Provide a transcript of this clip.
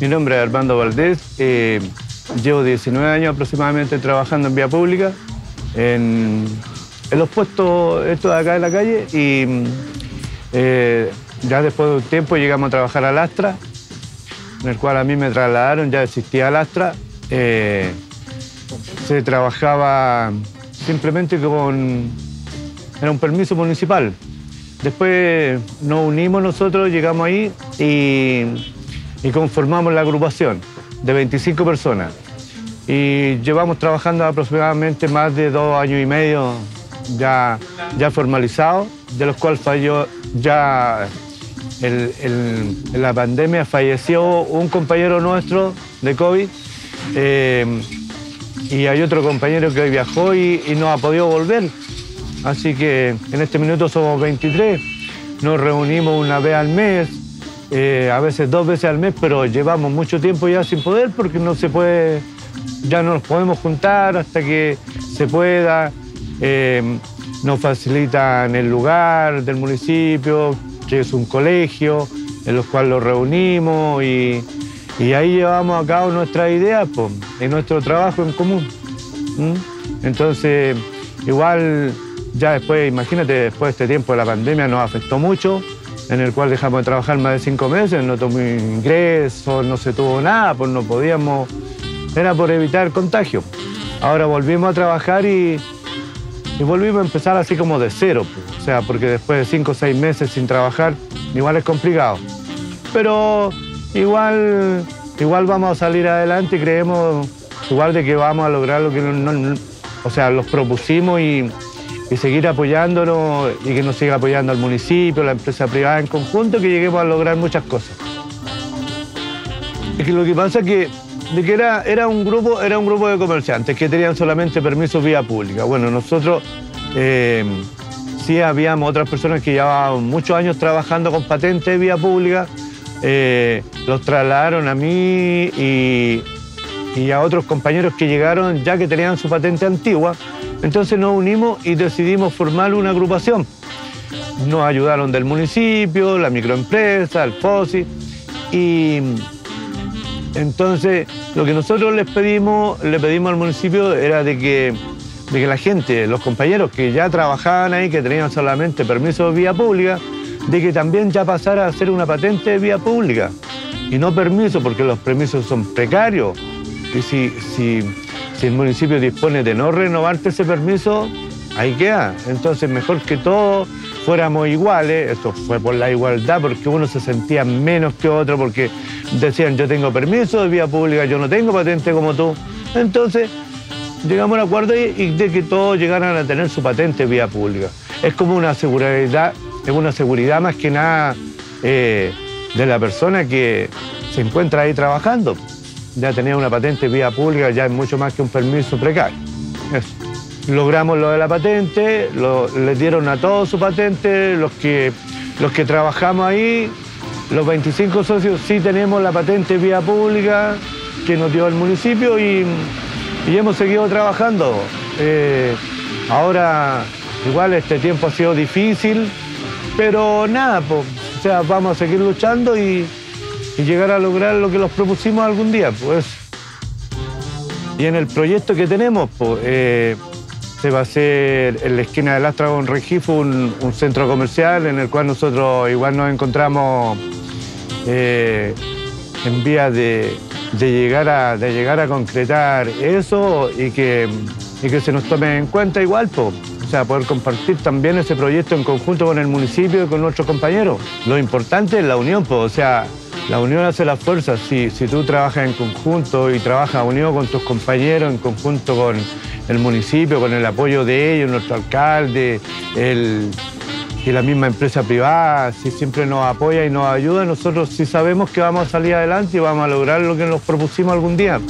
Mi nombre es Armando Valdés. eh, llevo 19 años aproximadamente trabajando en vía pública, en, los puestos estos de acá en la calle y mm, eh, ya después de un tiempo llegamos a trabajar al Astra, en el cual a mí me trasladaron, ya existía el Astra. eh, se trabajaba simplemente con... Era un permiso municipal. Después nos unimos nosotros, llegamos ahí y, y conformamos la agrupación de 25 personas. Y llevamos trabajando aproximadamente más de dos años y medio ya, ya formalizados, de los cuales falló ya en la pandemia falleció un compañero nuestro de COVID eh, y hay otro compañero que hoy viajó y no ha podido volver. Así que en este minuto somos 23, nos reunimos una vez al mes, eh, a veces dos veces al mes, pero llevamos mucho tiempo ya sin poder porque no se puede, ya no nos podemos juntar hasta que se pueda. Eh, nos facilitan el lugar del municipio, que es un colegio, en los cuales los reunimos y, y ahí llevamos a cabo nuestras ideas y nuestro trabajo en común. Entonces, igual ya después, imagínate, después de este tiempo de la pandemia nos afectó mucho, en el cual dejamos de trabajar más de cinco meses, no tuvo ingreso, no se tuvo nada, pues no podíamos, era por evitar contagio. Ahora volvimos a trabajar y, y volvimos a empezar así como de cero, pues. o sea, porque después de cinco o seis meses sin trabajar, igual es complicado. Pero igual, igual vamos a salir adelante y creemos igual de que vamos a lograr lo que no- o sea, los propusimos y, y seguir apoyándonos y que nos siga apoyando el municipio, la empresa privada en conjunto, que lleguemos a lograr muchas cosas. Es que lo que pasa es que, de que era, era, un grupo, era un grupo de comerciantes que tenían solamente permiso vía pública. Bueno, nosotros eh, sí habíamos otras personas que llevaban muchos años trabajando con patentes vía pública, eh, los trasladaron a mí y a otros compañeros que llegaron ya que tenían su patente antigua. Entonces nos unimos y decidimos formar una agrupación. Nos ayudaron del municipio, la microempresa, el FOSI y entonces lo que nosotros les pedimos, le pedimos al municipio era de que, de que la gente, los compañeros que ya trabajaban ahí, que tenían solamente permiso de vía pública, de que también ya pasara a ser una patente de vía pública y no permiso, porque los permisos son precarios. Y si, si, si el municipio dispone de no renovarte ese permiso, ahí queda. Entonces, mejor que todos fuéramos iguales, esto fue por la igualdad, porque uno se sentía menos que otro, porque decían, yo tengo permiso de vía pública, yo no tengo patente como tú. Entonces, llegamos al acuerdo y, y de que todos llegaran a tener su patente vía pública. Es como una seguridad, es una seguridad más que nada eh, de la persona que se encuentra ahí trabajando. Ya tener una patente vía pública ya es mucho más que un permiso precario. Logramos lo de la patente, lo- les dieron a todos su patente, los que, los que trabajamos ahí, los 25 socios sí tenemos la patente vía pública que nos dio el municipio y, y hemos seguido trabajando. Eh, ahora, igual este tiempo ha sido difícil, pero nada, pues, o sea, vamos a seguir luchando y, y llegar a lograr lo que nos propusimos algún día, pues. Y en el proyecto que tenemos, pues, eh, se va a hacer en la esquina del Astra con Regifo un, un centro comercial en el cual nosotros igual nos encontramos eh, en vías de, de llegar a, de llegar a concretar eso y que, y que se nos tome en cuenta igual, po. o sea, poder compartir también ese proyecto en conjunto con el municipio y con nuestros compañeros. Lo importante es la unión, po. o sea, la unión hace la fuerza. Si, si tú trabajas en conjunto y trabajas unido con tus compañeros, en conjunto con el municipio, con el apoyo de ellos, nuestro alcalde, el, y la misma empresa privada, si siempre nos apoya y nos ayuda, nosotros sí sabemos que vamos a salir adelante y vamos a lograr lo que nos propusimos algún día.